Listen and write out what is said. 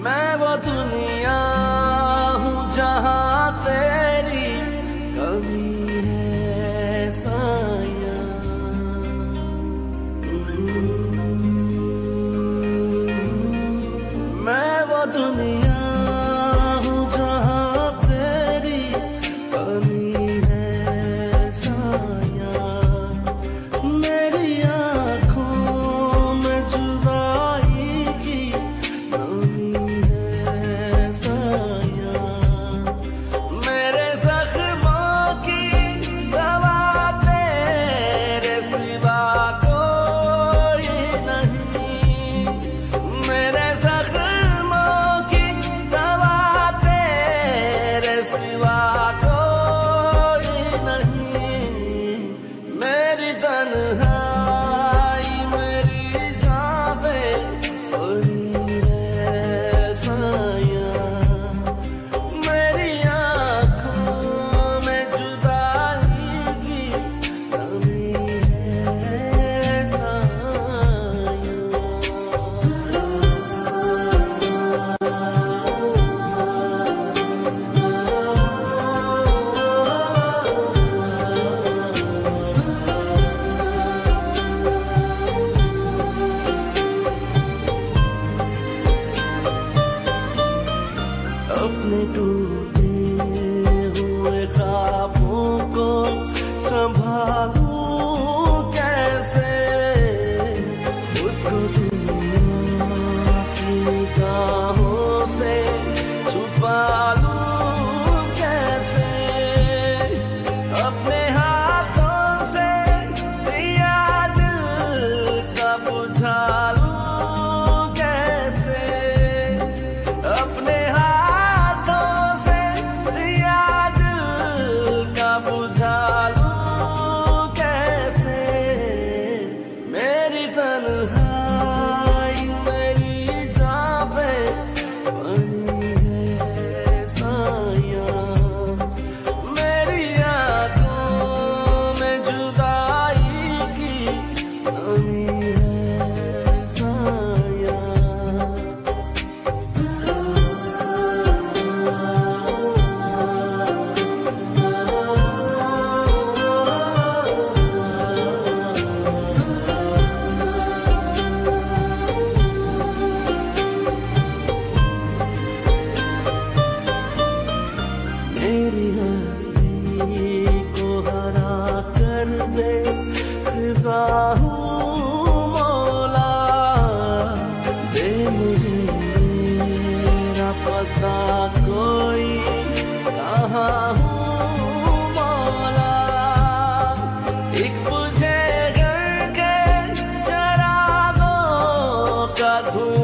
买我 va do. का धुआँ